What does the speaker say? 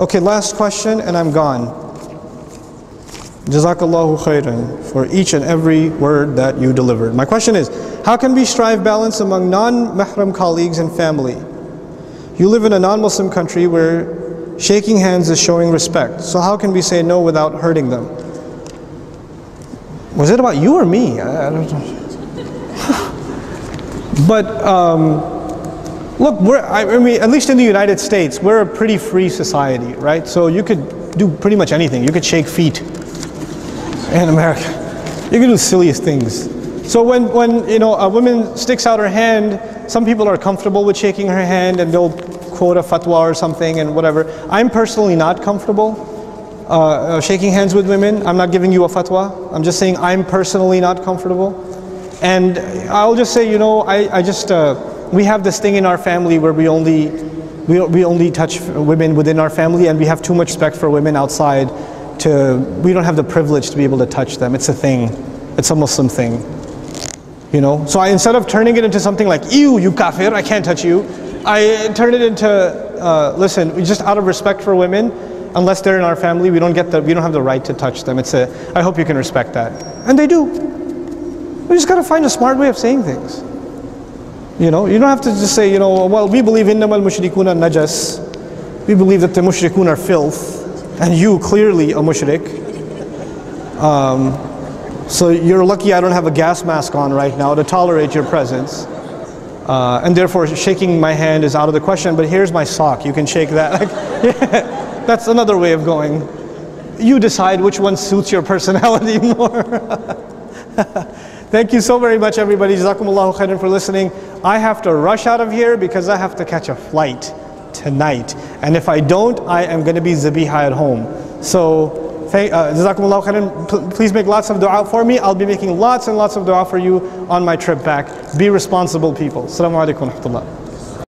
Okay, last question and I'm gone. Jazakallahu khairan for each and every word that you delivered. My question is, how can we strive balance among non-mahram colleagues and family? You live in a non-Muslim country where shaking hands is showing respect. So how can we say no without hurting them? Was it about you or me? I, I don't know. but um, look, I mean, at least in the United States, we're a pretty free society, right? So you could do pretty much anything. You could shake feet in America. You can do the silliest things. So when, when you know a woman sticks out her hand, some people are comfortable with shaking her hand and they'll quote a fatwa or something and whatever. I'm personally not comfortable uh, uh, shaking hands with women. I'm not giving you a fatwa. I'm just saying I'm personally not comfortable. And I'll just say, you know, I, I just, uh, we have this thing in our family where we only, we, we only touch women within our family and we have too much respect for women outside to, we don't have the privilege to be able to touch them. It's a thing. It's a Muslim thing. You know? So I, instead of turning it into something like, ew, you kafir, I can't touch you, I turn it into, uh, listen, just out of respect for women, unless they're in our family, we don't get the, we don't have the right to touch them. It's a, I hope you can respect that. And they do. We just gotta find a smart way of saying things. You know, you don't have to just say, you know, well, we believe innamal mushrikuna najas. We believe that the mushrikun are filth, and you clearly a mushrik. Um, so you're lucky I don't have a gas mask on right now to tolerate your presence. Uh, and therefore, shaking my hand is out of the question. But here's my sock. You can shake that. That's another way of going. You decide which one suits your personality more. Thank you so very much, everybody. Jazakumullahu khairan for listening. I have to rush out of here because I have to catch a flight tonight. And if I don't, I am going to be zabiha at home. So, thank, uh, khairan. Please make lots of dua for me. I'll be making lots and lots of dua for you on my trip back. Be responsible people. Assalamu alaikum wa rahmatullah.